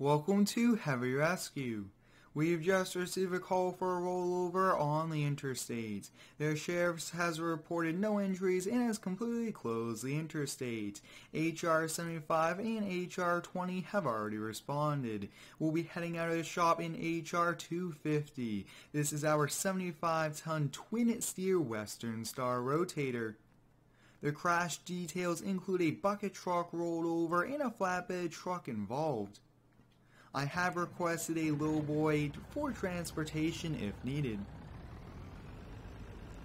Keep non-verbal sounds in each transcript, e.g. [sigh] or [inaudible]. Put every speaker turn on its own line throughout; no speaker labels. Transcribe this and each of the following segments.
Welcome to Heavy Rescue. We've just received a call for a rollover on the interstate. The sheriff has reported no injuries and has completely closed the interstate. HR 75 and HR 20 have already responded. We'll be heading out of the shop in HR 250. This is our 75 ton twin steer Western Star rotator. The crash details include a bucket truck rolled over and a flatbed truck involved. I have requested a lowboy for transportation if needed.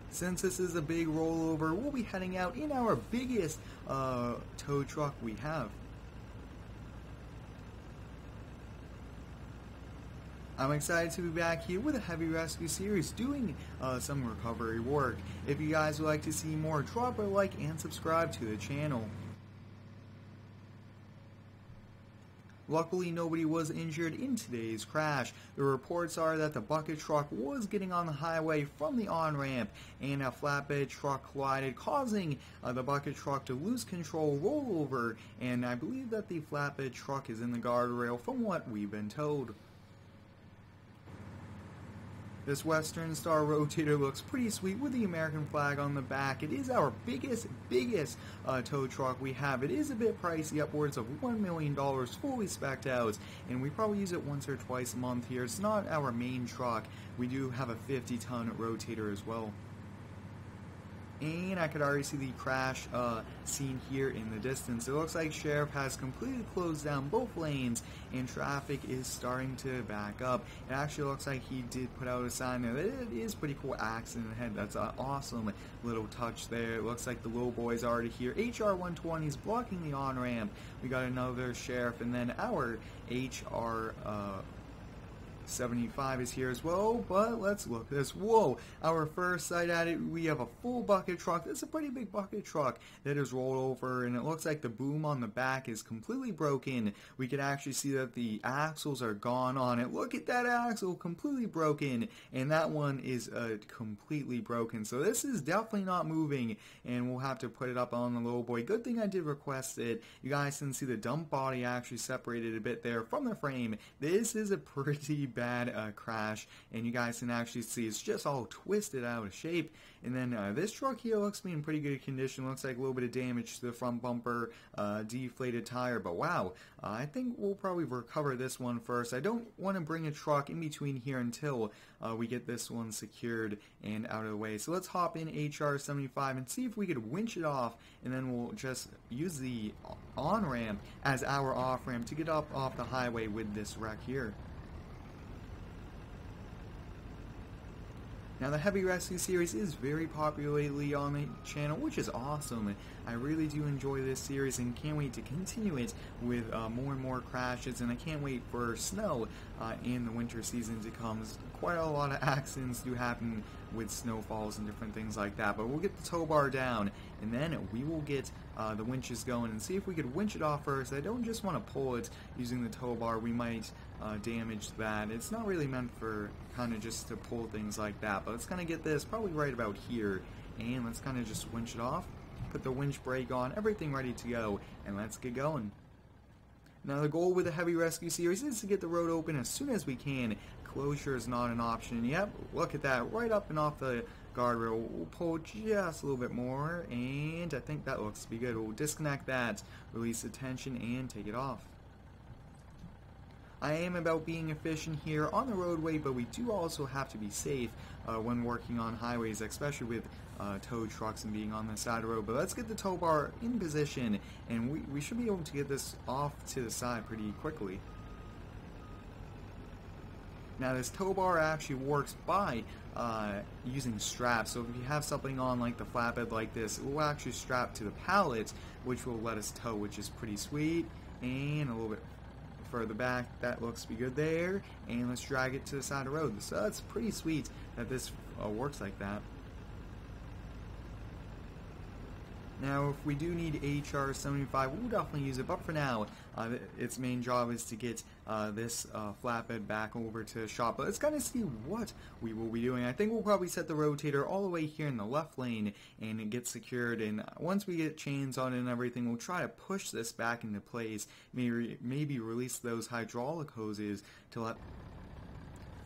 Since this is a big rollover, we'll be heading out in our biggest uh, tow truck we have. I'm excited to be back here with a heavy rescue series doing uh, some recovery work. If you guys would like to see more, drop a like and subscribe to the channel. Luckily, nobody was injured in today's crash. The reports are that the bucket truck was getting on the highway from the on-ramp and a flatbed truck collided, causing uh, the bucket truck to lose control, roll over, and I believe that the flatbed truck is in the guardrail from what we've been told. This Western Star rotator looks pretty sweet with the American flag on the back. It is our biggest, biggest uh, tow truck we have. It is a bit pricey, upwards of $1 million fully specced out, and we probably use it once or twice a month here. It's not our main truck. We do have a 50 ton rotator as well and I could already see the crash uh, scene here in the distance. It looks like Sheriff has completely closed down both lanes and traffic is starting to back up. It actually looks like he did put out a sign there. It is pretty cool accident ahead. That's an awesome little touch there. It looks like the low boy's already here. HR 120 is blocking the on-ramp. We got another Sheriff and then our HR uh, 75 is here as well, but let's look at this. Whoa, our first sight at it, we have a full bucket truck. It's a pretty big bucket truck that is rolled over, and it looks like the boom on the back is completely broken. We can actually see that the axles are gone on it. Look at that axle, completely broken, and that one is uh, completely broken. So this is definitely not moving, and we'll have to put it up on the low boy. Good thing I did request it. You guys can see the dump body actually separated a bit there from the frame. This is a [laughs] pretty bad uh, crash and you guys can actually see it's just all twisted out of shape. And then uh, this truck here looks to be in pretty good condition. Looks like a little bit of damage to the front bumper uh, deflated tire but wow I think we'll probably recover this one first. I don't want to bring a truck in between here until uh, we get this one secured and out of the way. So let's hop in HR 75 and see if we could winch it off and then we'll just use the on-ramp as our off-ramp to get up off the highway with this wreck here. Now the Heavy Rescue series is very popular lately on the channel, which is awesome. I really do enjoy this series and can't wait to continue it with uh, more and more crashes and I can't wait for snow uh, in the winter season to come. Quite a lot of accidents do happen with snowfalls and different things like that, but we'll get the tow bar down and then we will get uh, the winches going and see if we could winch it off first. I don't just want to pull it using the tow bar. We might uh, damage that. It's not really meant for kind of just to pull things like that, but let's kind of get this probably right about here and let's kind of just winch it off put the winch brake on, everything ready to go, and let's get going. Now the goal with the Heavy Rescue Series is to get the road open as soon as we can. Closure is not an option. Yep, look at that, right up and off the guardrail. We'll pull just a little bit more, and I think that looks to be good. We'll disconnect that, release the tension, and take it off. I am about being efficient here on the roadway, but we do also have to be safe uh, when working on highways, especially with uh, tow trucks and being on the side of the road. But let's get the tow bar in position, and we, we should be able to get this off to the side pretty quickly. Now this tow bar actually works by uh, using straps. So if you have something on like the flatbed like this, it will actually strap to the pallet, which will let us tow, which is pretty sweet. And a little bit further back, that looks to be good there. And let's drag it to the side of the road. So that's pretty sweet that this uh, works like that. Now, if we do need HR 75, we'll definitely use it, but for now, uh, its main job is to get uh, this uh, flatbed back over to shop. But let's kind of see what we will be doing. I think we'll probably set the rotator all the way here in the left lane and it gets secured. And once we get chains on and everything, we'll try to push this back into place. Maybe, maybe release those hydraulic hoses to let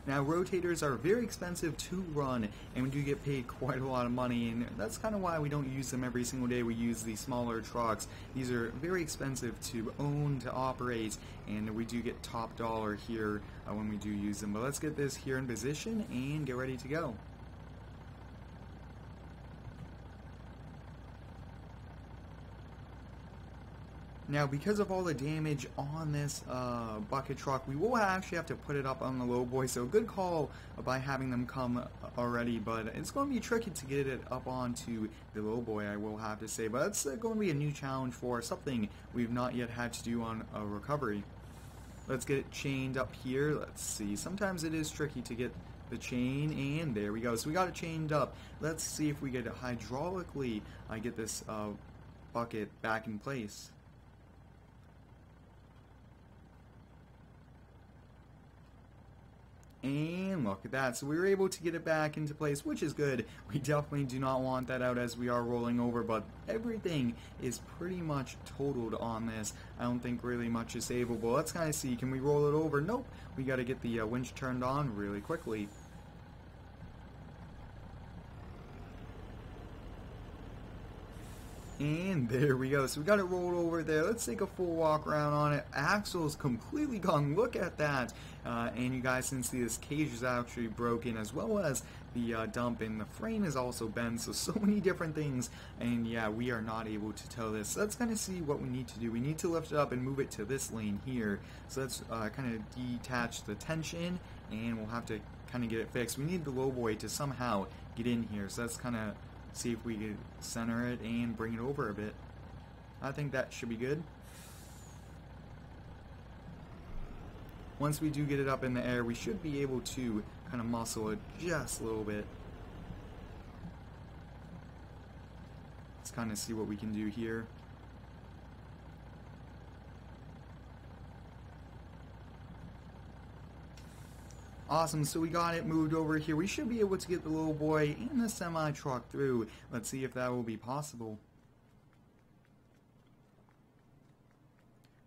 now, rotators are very expensive to run, and we do get paid quite a lot of money, and that's kind of why we don't use them every single day. We use the smaller trucks. These are very expensive to own, to operate, and we do get top dollar here uh, when we do use them. But let's get this here in position and get ready to go. Now, because of all the damage on this uh, bucket truck, we will actually have to put it up on the low boy. So good call by having them come already, but it's going to be tricky to get it up onto the low boy, I will have to say. But it's uh, going to be a new challenge for something we've not yet had to do on a recovery. Let's get it chained up here. Let's see. Sometimes it is tricky to get the chain, and there we go. So we got it chained up. Let's see if we get it hydraulically I uh, get this uh, bucket back in place. And look at that. So we were able to get it back into place, which is good. We definitely do not want that out as we are rolling over, but everything is pretty much totaled on this. I don't think really much is savable. Let's kind of see. Can we roll it over? Nope. We got to get the uh, winch turned on really quickly. And there we go. So we got it rolled over there. Let's take a full walk around on it. Axle's completely gone. Look at that. Uh, and you guys can see this cage is actually broken as well as the uh, dump and the frame is also bent. So, so many different things. And yeah, we are not able to tow this. So let's kind of see what we need to do. We need to lift it up and move it to this lane here. So let's uh, kind of detach the tension and we'll have to kind of get it fixed. We need the low boy to somehow get in here. So that's kind of see if we can center it and bring it over a bit. I think that should be good. Once we do get it up in the air, we should be able to kind of muscle it just a little bit. Let's kind of see what we can do here. Awesome, so we got it moved over here. We should be able to get the little boy and the semi-truck through. Let's see if that will be possible.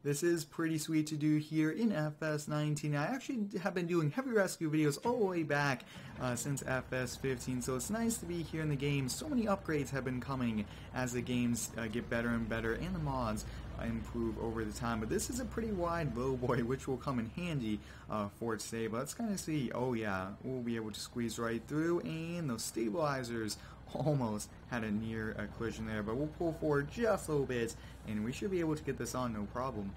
This is pretty sweet to do here in FS19. I actually have been doing heavy rescue videos all the way back uh, since FS15, so it's nice to be here in the game. So many upgrades have been coming as the games uh, get better and better, and the mods improve over the time. But this is a pretty wide low boy, [laughs] which will come in handy uh, for today. But let's kind of see. Oh yeah, we'll be able to squeeze right through, and those stabilizers [laughs] almost had a near collision there. But we'll pull forward just a little bit, and we should be able to get this on no problem.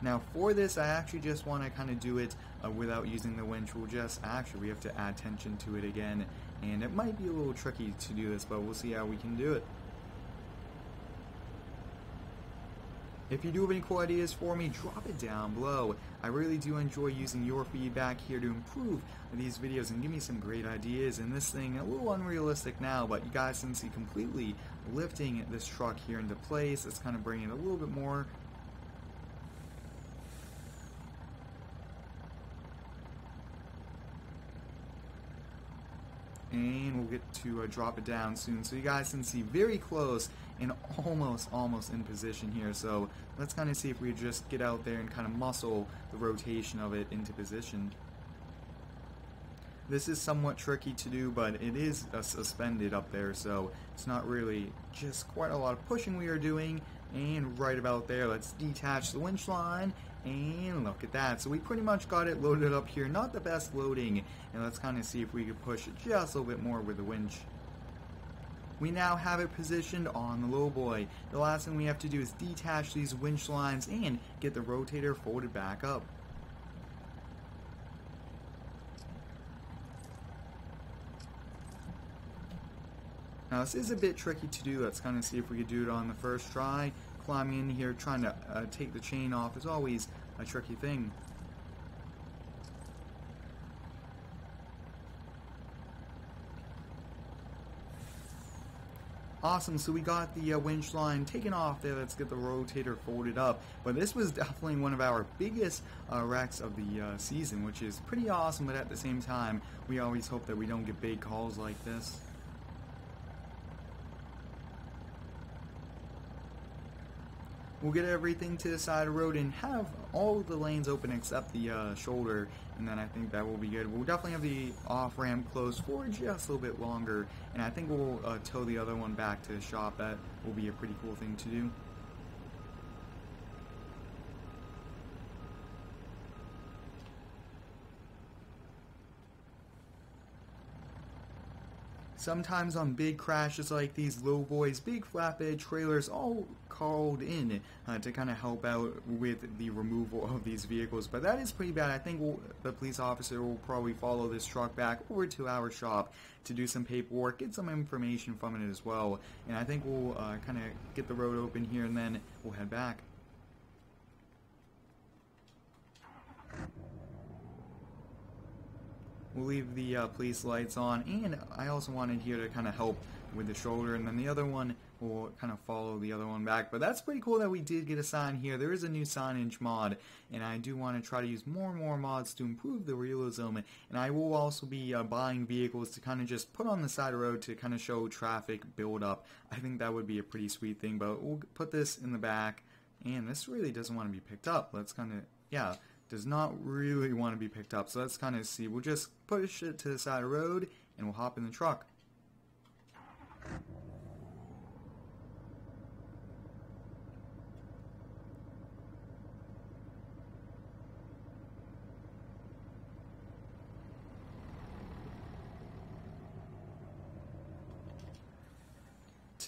Now for this, I actually just want to kind of do it uh, without using the winch. We'll just, actually, we have to add tension to it again. And it might be a little tricky to do this, but we'll see how we can do it. If you do have any cool ideas for me, drop it down below. I really do enjoy using your feedback here to improve these videos and give me some great ideas. And this thing, a little unrealistic now, but you guys can see completely lifting this truck here into place. It's kind of bringing it a little bit more and we'll get to uh, drop it down soon. So you guys can see very close and almost, almost in position here. So let's kind of see if we just get out there and kind of muscle the rotation of it into position. This is somewhat tricky to do, but it is uh, suspended up there, so it's not really just quite a lot of pushing we are doing. And right about there, let's detach the winch line and look at that. So we pretty much got it loaded up here. Not the best loading. And let's kind of see if we can push it just a little bit more with the winch. We now have it positioned on the low boy. The last thing we have to do is detach these winch lines and get the rotator folded back up. Now this is a bit tricky to do. Let's kind of see if we could do it on the first try climbing in here trying to uh, take the chain off is always a tricky thing. Awesome, so we got the uh, winch line taken off there. Let's get the rotator folded up. But this was [laughs] definitely one of our biggest uh, wrecks of the uh, season, which is pretty awesome, but at the same time, we always hope that we don't get big calls like this. We'll get everything to the side of the road and have all the lanes open except the uh, shoulder, and then I think that will be good. We'll definitely have the off-ramp closed for just a little bit longer, and I think we'll uh, tow the other one back to the shop. That will be a pretty cool thing to do. Sometimes on big crashes like these, low boys, big flatbed trailers all called in uh, to kind of help out with the removal of these vehicles. But that is pretty bad. I think we'll, the police officer will probably follow this truck back over to our shop to do some paperwork, get some information from it as well. And I think we'll uh, kind of get the road open here and then we'll head back. We'll leave the uh, police lights on, and I also wanted here to kind of help with the shoulder, and then the other one will kind of follow the other one back. But that's pretty cool that we did get a sign here. There is a new signage mod, and I do want to try to use more and more mods to improve the realism, and I will also be uh, buying vehicles to kind of just put on the side of the road to kind of show traffic build up. I think that would be a pretty sweet thing, but we'll put this in the back, and this really doesn't want to be picked up. Let's kind of, yeah, does not really want to be picked up. So let's kind of see. We'll just push it to the side of the road and we'll hop in the truck.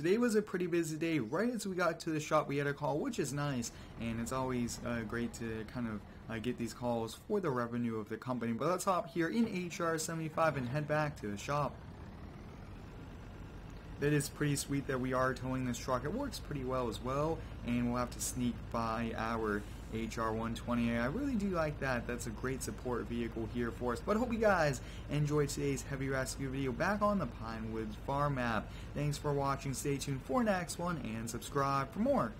Today was a pretty busy day. Right as we got to the shop, we had a call, which is nice, and it's always uh, great to kind of uh, get these calls for the revenue of the company. But let's hop here in HR 75 and head back to the shop. That is pretty sweet that we are towing this truck. It works pretty well as well, and we'll have to sneak by our HR120. I really do like that. That's a great support vehicle here for us. But hope you guys enjoyed today's heavy rescue video back on the Pinewoods Farm map. Thanks for watching. Stay tuned for next one and subscribe for more.